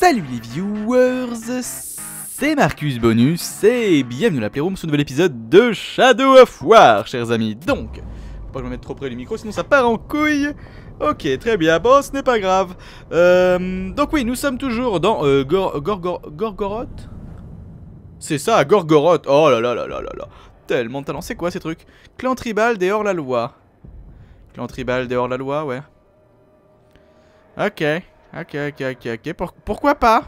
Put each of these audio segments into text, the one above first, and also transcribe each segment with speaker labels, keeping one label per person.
Speaker 1: Salut les viewers, c'est Marcus Bonus et bienvenue dans la Playroom sur un nouvel épisode de Shadow of War, chers amis. Donc, faut pas que je me mette trop près du micro, sinon ça part en couille. Ok, très bien, bon, ce n'est pas grave. Euh, donc oui, nous sommes toujours dans euh, Gor Gorgor Gorgoroth? C'est ça, Gorgoroth. Oh là là là là là là. Tellement de talent. C'est quoi ces trucs? Clan tribal des hors-la-loi. Clan tribal des hors-la-loi, ouais. Ok, ok, ok, ok, ok. Pour- pourquoi pas?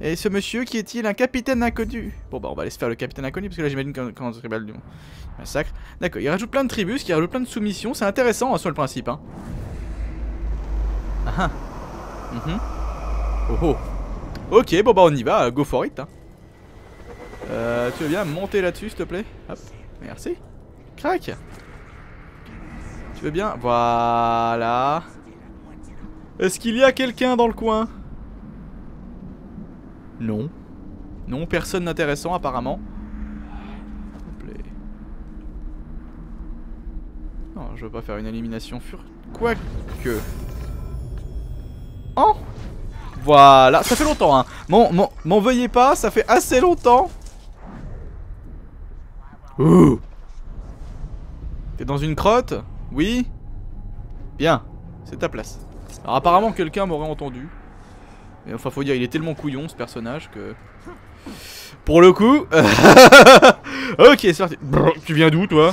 Speaker 1: Et ce monsieur qui est-il Un capitaine inconnu? Bon bah on va laisser faire le capitaine inconnu parce que là j'imagine qu'un qu'un tribal du massacre. D'accord, il rajoute plein de tribus, qui rajoute plein de soumissions. C'est intéressant hein, sur le principe. Hein. Ah ah. Mhm. Oh oh. Ok, bon bah on y va, go for it. Hein. Euh, tu veux bien monter là-dessus s'il te plaît? Hop, merci. Crac Tu veux bien? Voilà. Est-ce qu'il y a quelqu'un dans le coin? Non. Non, personne d'intéressant apparemment. S'il te plaît. Non, je veux pas faire une élimination fur... Quoique... Oh Voilà, ça fait longtemps hein. M'en veuillez pas, ça fait assez longtemps. Ouh T'es dans une crotte? Oui Bien, c'est ta place. Alors apparemment quelqu'un m'aurait entendu. Mais enfin faut dire, il est tellement couillon ce personnage que... Pour le coup... ok, c'est parti. Tu viens d'où toi?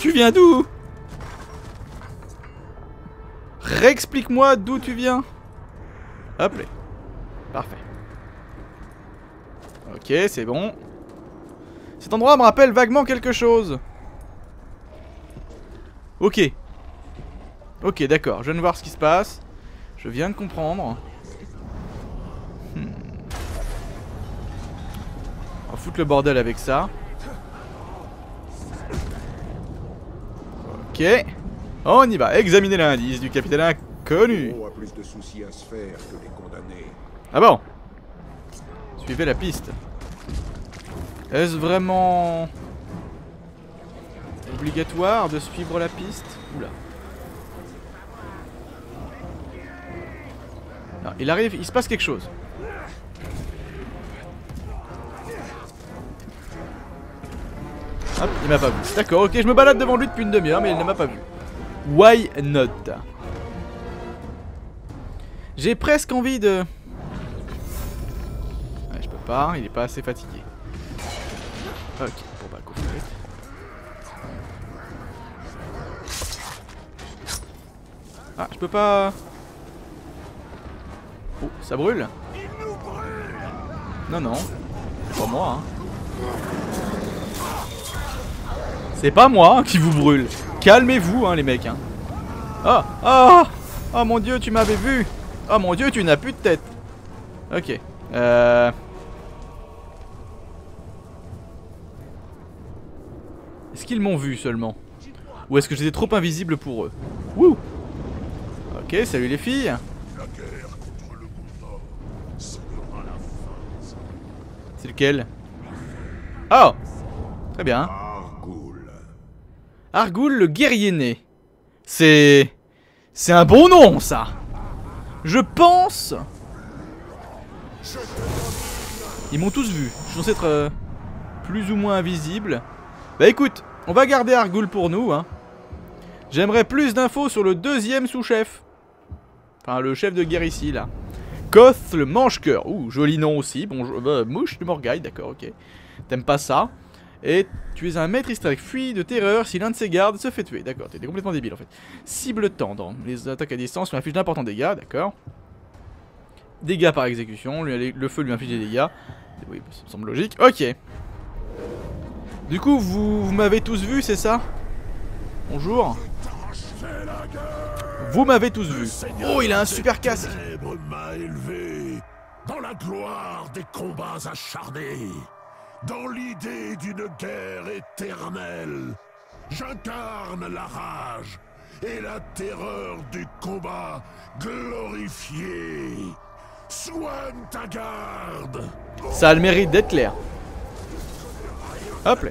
Speaker 1: Tu viens d'où? Réexplique-moi d'où tu viens. Hop là. Parfait. Ok, c'est bon. Cet endroit me rappelle vaguement quelque chose. Ok. Ok, d'accord. Je viens de voir ce qui se passe. Je viens de comprendre. Hmm. On va foutre le bordel avec ça. Ok. On y va. Examiner l'indice du capitaine inconnu.
Speaker 2: condamnés.
Speaker 1: Ah bon? Suivez la piste. Est-ce vraiment obligatoire de suivre la piste? Oula. Il arrive, il se passe quelque chose. Hop, il m'a pas vu. D'accord, ok, je me balade devant lui depuis une demi-heure, mais il ne m'a pas vu. Why not? J'ai presque envie de... Ouais, je peux pas, il est pas assez fatigué. Ok, bon bah go. Ah, je peux pas... Oh, ça brûle Non, non. Pas moi, hein. C'est pas moi qui vous brûle. Calmez-vous, hein, les mecs, Ah Oh mon dieu, tu m'avais vu Oh mon dieu, tu n'as plus de tête Ok. Euh... Est-ce qu'ils m'ont vu seulement? Ou est-ce que j'étais trop invisible pour eux? Wouh Ok, salut les filles C'est lequel Oh Très bien.
Speaker 2: Argoul.
Speaker 1: Argoul le guerrier né. C'est... C'est un bon nom ça Je pense... Ils m'ont tous vu. Je suis censé être euh, plus ou moins invisible. Bah écoute, on va garder Argoul pour nous. Hein. J'aimerais plus d'infos sur le deuxième sous-chef. Enfin, le chef de guerre ici, là. Koth le mange-cœur. Ouh, joli nom aussi. Bonjour. euh, mouche de Morgaille, d'accord, ok. T'aimes pas ça Et tu es un maître historique. Fuis de terreur si l'un de ses gardes se fait tuer. D'accord, t'es complètement débile en fait. Cible tendre. Les attaques à distance lui infligent d'importants dégâts, d'accord. Dégâts par exécution. Le feu lui inflige des dégâts. Oui, ça me semble logique. Ok. Du coup, vous, vous m'avez tous vu, c'est ça? Bonjour. Vous m'avez tous vu. Oh, il a un super casque.
Speaker 2: Ténèbres m'a élevé dans la gloire des combats acharnés, dans l'idée d'une guerre éternelle. J'incarne la rage et la terreur du combat glorifié. Soigne ta garde.
Speaker 1: Ça a le mérite d'être clair. Hop là.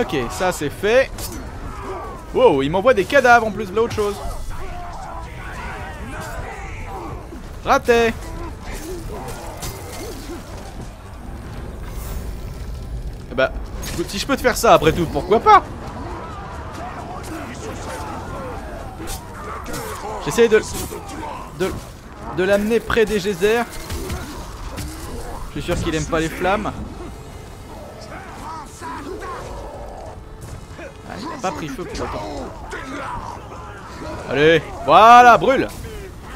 Speaker 1: Ok, ça c'est fait. Wow, il m'envoie des cadavres en plus de l'autre chose. Raté Eh bah, si je peux te faire ça après tout, pourquoi pas? J'essaye de... De, de l'amener près des geysers. Je suis sûr qu'il aime pas les flammes. Pas pris feu pour autant. Allez, voilà, brûle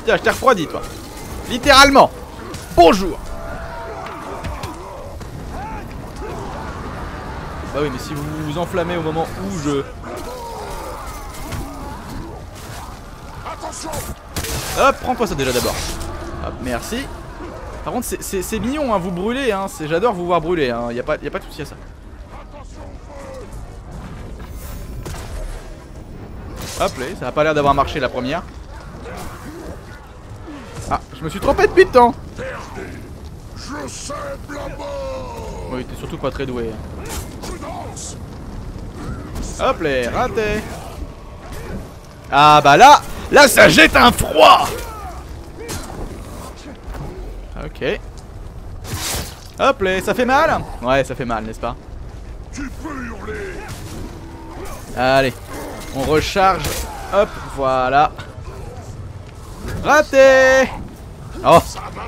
Speaker 1: Tiens, je t'ai refroidi, toi. Littéralement Bonjour Bah oui, mais si vous vous enflammez au moment où je... Hop, prends-toi ça déjà d'abord. Hop, merci. Par contre, c'est mignon, hein, vous brûlez, hein. J'adore vous voir brûler, hein. Y a pas, pas de souci à ça. Hop là, ça a pas l'air d'avoir marché la première. Ah, je me suis trompé depuis le temps. Oui, t'es surtout pas très doué. Hop là, raté. Ah bah là, là ça jette un froid. Ok. Hop là, ça fait mal Ouais, ça fait mal, n'est-ce pas? Allez, on recharge. Hop, voilà. Raté Oh,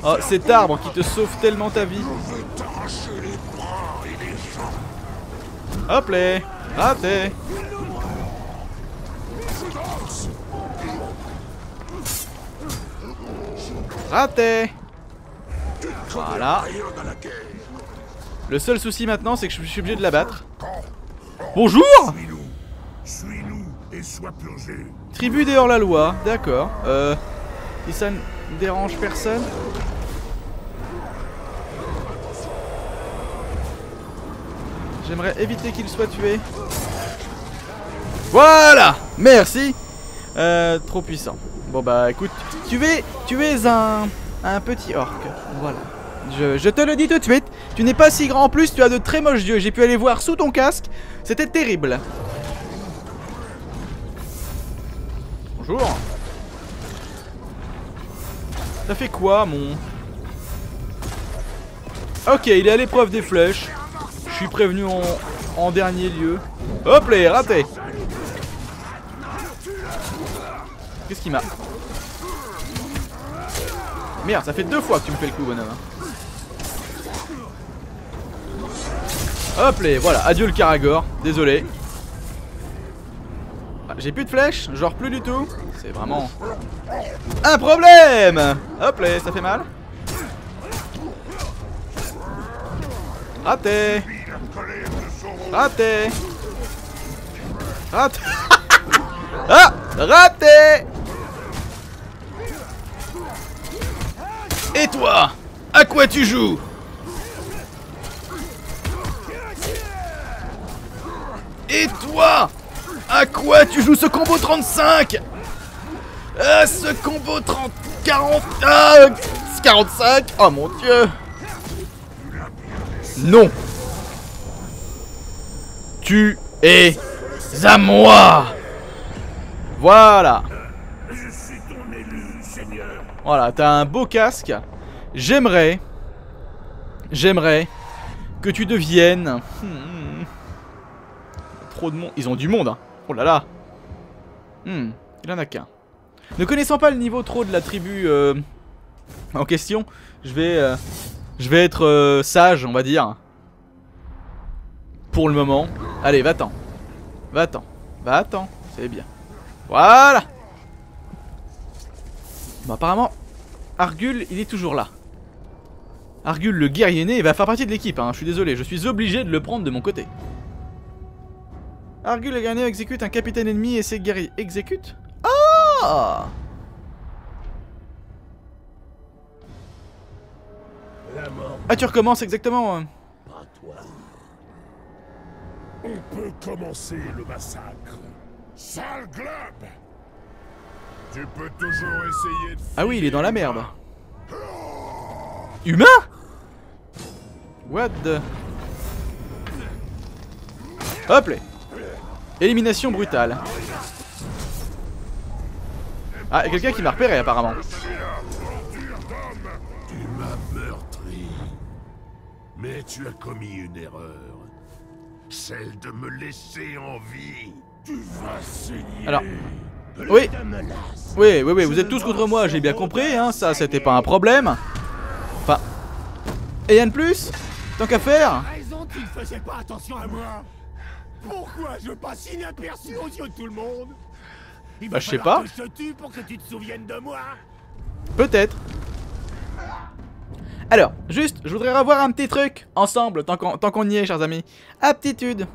Speaker 1: oh cet arbre qui te sauve tellement ta vie. Hop là, raté. Raté. Voilà. Le seul souci maintenant, c'est que je suis obligé de l'abattre. Bonjour
Speaker 2: et sois purgé.
Speaker 1: Tribu des hors-la-loi, d'accord. Euh, si ça ne dérange personne. J'aimerais éviter qu'il soit tué. Voilà Merci euh, Trop puissant. Bon bah écoute, tu es, tu es un, un petit orc. Voilà. Je, je, te le dis tout de suite, tu n'es pas si grand en plus, tu as de très moches yeux. J'ai pu aller voir sous ton casque, c'était terrible. Bonjour. Ça fait quoi, mon... Ok, il est à l'épreuve des flèches. Je suis prévenu en, dernier lieu. Hop là, raté Qu'est-ce qu'il m'a? Merde, ça fait deux fois que tu me fais le coup, bonhomme. Hop là, voilà, adieu le Caragor, désolé. J'ai plus de flèches, genre plus du tout. C'est vraiment. Un problème! Hop là, ça fait mal. Raté. Raté. Raté. Ah Raté. Et toi À quoi tu joues? Et toi À quoi tu joues ce combo 35 Ah ce combo 30 40 ah, 45 Oh mon dieu Non Tu es à moi Voilà. Voilà, t'as un beau casque. J'aimerais, j'aimerais que tu deviennes... Hmm. Trop de monde. Ils ont du monde, hein. Oh là là. Hmm, il en a qu'un. Ne connaissant pas le niveau trop de la tribu euh, en question, je vais, euh, je vais être euh, sage, on va dire. Pour le moment. Allez, va-t'en. Va-t'en. Va-t'en. C'est bien. Voilà. Bon, apparemment, Argul, il est toujours là. Argul, le guerrier né, il va faire partie de l'équipe, hein. je suis désolé, je suis obligé de le prendre de mon côté. Argul, le né, exécute un capitaine ennemi et ses guerriers exécutent Ah
Speaker 2: La mort
Speaker 1: Ah, tu recommences exactement. euh.
Speaker 2: à toi. On peut commencer le massacre. Sale globe Tu peux toujours essayer de...
Speaker 1: Ah oui, il est dans la merde. Humain? What the... Hop là Élimination brutale. Ah, y a quelqu'un qui m'a repéré apparemment.
Speaker 2: Tu m'as meurtri. Mais tu as commis une erreur. Celle de me laisser en vie. Tu vas saigner.
Speaker 1: Alors, oui. Oui, oui, oui, vous êtes tous contre moi, j'ai bien compris, hein, ça c'était pas un problème. Enfin. Et rien de plus Tant qu'à faire
Speaker 3: raison tu ne faisais pas attention à moi Pourquoi je passe inaperçu aux yeux de tout le monde? Il
Speaker 1: Bah, je sais pas.
Speaker 3: que je te tue pour que tu te souviennes de moi
Speaker 1: Peut-être. Alors, juste, je voudrais revoir un petit truc ensemble, tant qu'on tant qu'on y est, chers amis. Aptitude.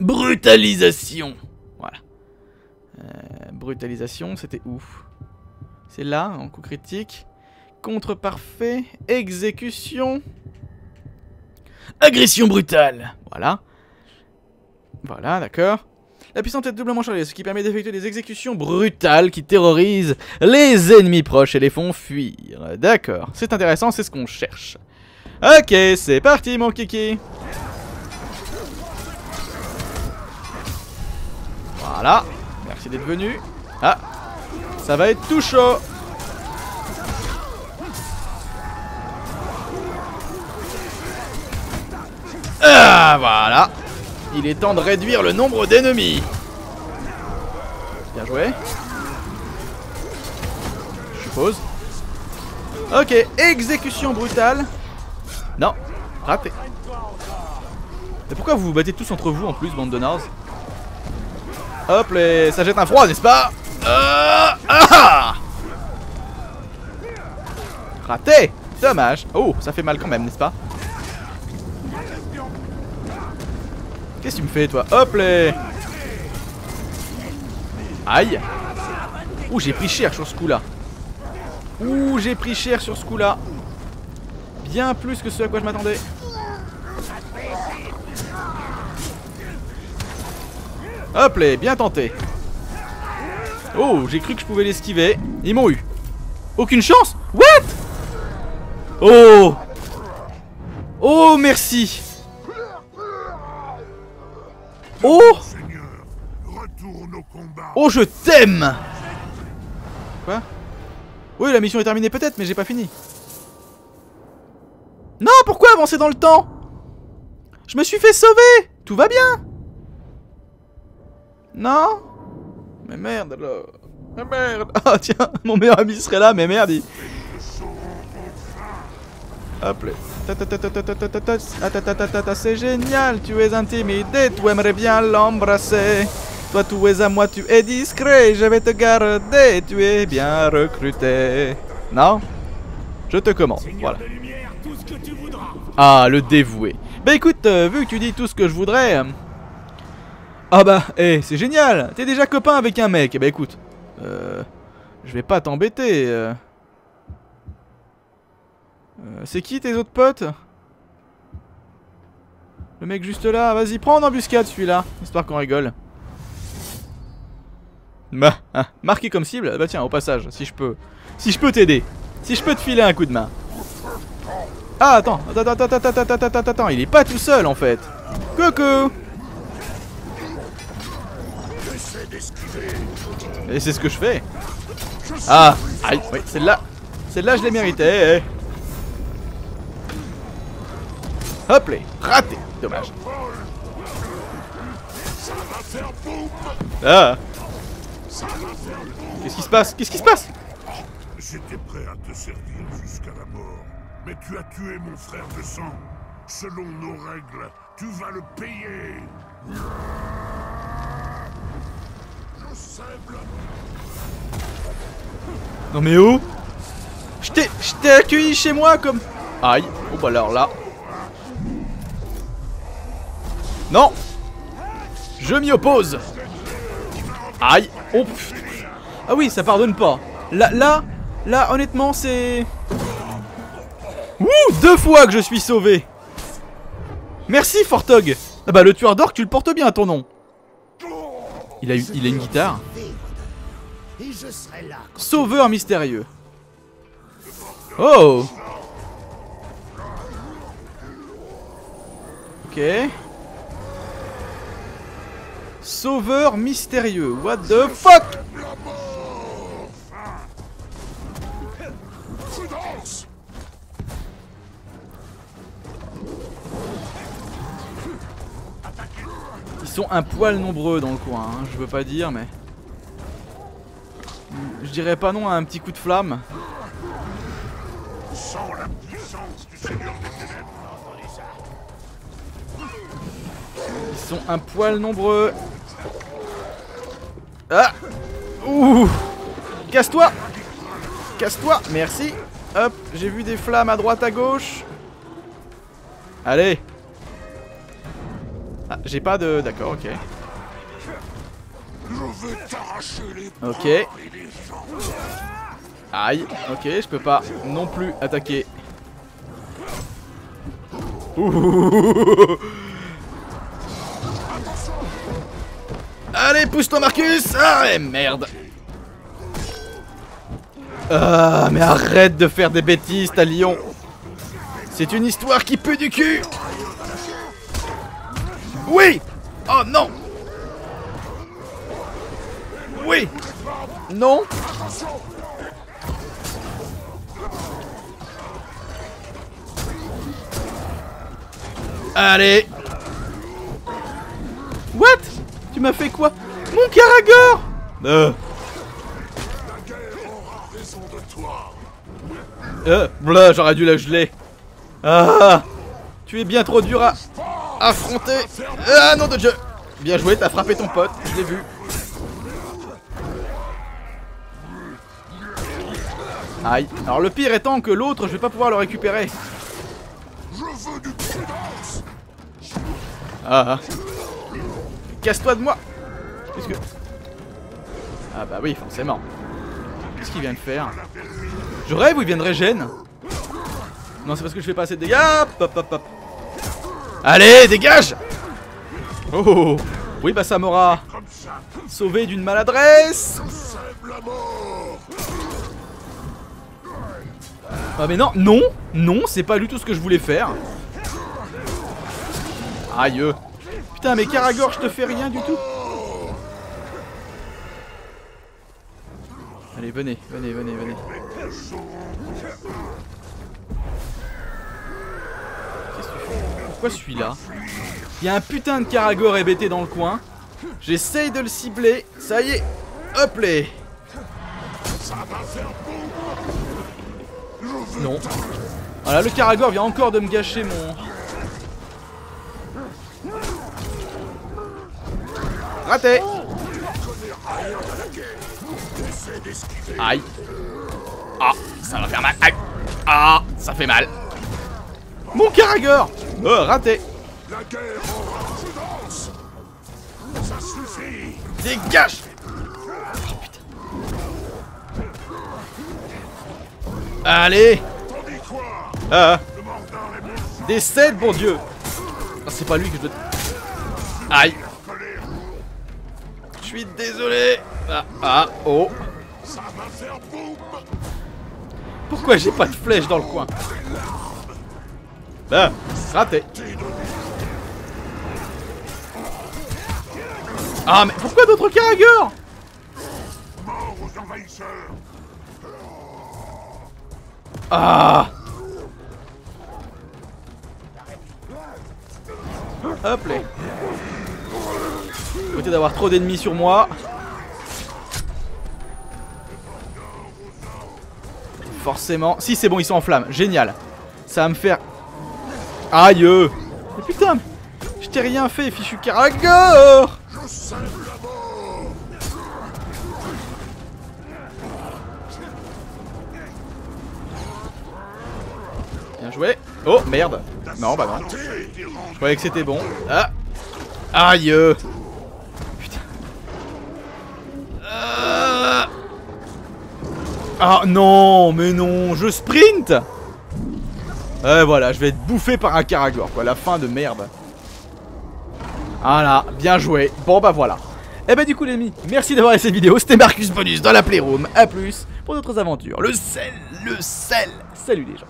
Speaker 1: Brutalisation. Voilà. Euh, brutalisation, c'était où? C'est là, en coup critique. Contre parfait. Exécution. Agression brutale. Voilà. Voilà, d'accord. La puissance est doublement chargée, ce qui permet d'effectuer des exécutions brutales qui terrorisent les ennemis proches et les font fuir. D'accord, c'est intéressant, c'est ce qu'on cherche. Ok, c'est parti mon kiki. Voilà, merci d'être venu. Ah, ça va être tout chaud. Ah, voilà. Il est temps de réduire le nombre d'ennemis. Bien joué. Je suppose. Ok, exécution brutale. Non, raté. Mais pourquoi vous vous battez tous entre vous en plus, bande de nazes Hop, les... ça jette un froid, n'est-ce pas Euh, ah Raté Dommage. Oh, ça fait mal quand même, n'est-ce pas Qu'est-ce que tu me fais, toi? Hop, les... Aïe Ouh, j'ai pris cher sur ce coup-là. Ouh, j'ai pris cher sur ce coup-là. Bien plus que ce à quoi je m'attendais. Hop les, bien tenté. Oh, j'ai cru que je pouvais l'esquiver. Ils m'ont eu. Aucune chance? What? Oh Oh, merci Oh. Oh, je t'aime. Quoi? Oui, la mission est terminée peut-être, mais j'ai pas fini. Non, pourquoi avancer dans le temps? Je me suis fait sauver. Tout va bien. Non? Mais merde alors. Mais merde. Ah tiens, mon meilleur ami serait là, mais merde il... ta ta, c'est génial, tu es intimidé, tu aimerais bien l'embrasser. Toi tu es à moi, tu es discret, je vais te garder, tu es bien recruté. Non Je te commande, voilà. Ah, le dévoué. Bah écoute, vu que tu dis tout ce que je voudrais... Ah bah, eh, c'est génial T'es déjà copain avec un mec. Bah écoute, je vais pas t'embêter. Euh. C'est qui tes autres potes? Le mec juste là, vas-y, prends en embuscade celui-là, histoire qu'on rigole. Bah, ah, marqué comme cible, bah tiens, au passage, si je peux... Si je peux t'aider, si je peux te filer un coup de main. Ah, attends, attends, attends, attends, attends, attends, attends, attends, il est pas tout seul en fait. Coucou. Et c'est ce que je fais. Ah, aïe, oui, celle-là, celle-là je l'ai méritée. Hop les, raté, dommage. Ah, qu'est-ce qui se passe? Qu'est-ce qui se passe?
Speaker 2: J'étais prêt à te servir jusqu'à la mort. Mais tu as tué mon frère de sang. Selon nos règles, tu vas le payer. Je saible.
Speaker 1: Non mais Je t'ai je t'ai accueilli chez moi comme... Aïe, oh bah alors là... Non Je m'y oppose Aïe Oh. Ah oui, ça pardonne pas. Là, là, là, honnêtement, c'est... Ouh Deux fois que je suis sauvé Merci Fortog Ah bah le tueur d'or, tu le portes bien ton nom il a, eu- il a une guitare. Sauveur mystérieux. Oh Ok. Sauveur mystérieux. What the fuck? Ils sont un poil nombreux dans le coin, hein. je veux pas dire, mais... Je dirais pas non à un petit coup de flamme. Ils sont un poil nombreux. Ah Ouh Casse-toi Casse-toi Merci Hop, j'ai vu des flammes à droite à gauche. Allez Ah, j'ai pas de... D'accord, ok. Ok. Aïe, ok, je peux pas non plus attaquer. Ouh. Allez, pousse-toi Marcus. Ah merde. Ah, mais arrête de faire des bêtises, ta lion C'est une histoire qui pue du cul. Oui. Oh non. Oui. Non. Allez What Tu fait quoi Mon Caragor Euh, euh, blah, j'aurais dû la geler. Ah Tu es bien trop dur à affronter. Ah non de Dieu Bien joué, t'as frappé ton pote, je l'ai vu. Aïe. Alors le pire étant que l'autre, je vais pas pouvoir le récupérer. Ah. ah. Casse-toi de moi Qu'est-ce que... Ah bah oui, forcément. Qu'est-ce qu'il vient de faire Je rêve ou il vient de régène Non, c'est parce que je fais pas assez de dégâts. Hop, hop, hop. Allez, dégage Oh, oh, oh. Oui, bah ça m'aura sauvé d'une maladresse. Ah mais non, non, non, c'est pas du tout ce que je voulais faire. Aïe. Putain, mais Karagor, je te fais rien du tout. Allez, venez, venez, venez, venez. Pourquoi celui-là? Il y a un putain de Karagor hébété dans le coin. J'essaye de le cibler. Ça y est. Hop les. Non. Voilà, le Karagor vient encore de me gâcher mon... Raté. Aïe. Ah, ça va faire mal. Aïe. Ah, ça fait mal. Mon Karagor Oh, raté.
Speaker 2: Ça suffit.
Speaker 1: Dégage. Allez. Ah,
Speaker 2: bon
Speaker 1: décède, bon Dieu. Ah, C'est pas lui que je dois... Aïe désolé Ah, ah, oh. Pourquoi j'ai pas de flèche dans le coin? Bah, raté. Ah, mais pourquoi d'autres
Speaker 2: envahisseurs.
Speaker 1: Ah Hop là Côté d'avoir trop d'ennemis sur moi. Forcément. Si c'est bon, ils sont en flammes. Génial. Ça va me faire. Aïe Mais putain Je t'ai rien fait, fichu
Speaker 2: mort.
Speaker 1: Bien joué. Oh merde. Non, bah non. Je croyais que c'était bon. Ah Aïe Putain. Ah Ah non, mais non, je sprint Ouais voilà, je vais être bouffé par un Karagor, quoi, la fin de merde. Voilà, bien joué. Bon bah voilà. Et bah du coup les amis, merci d'avoir regardé cette vidéo, c'était Marcus Bonus dans la Playroom. A plus pour d'autres aventures. Le sel, le sel. Salut les gens.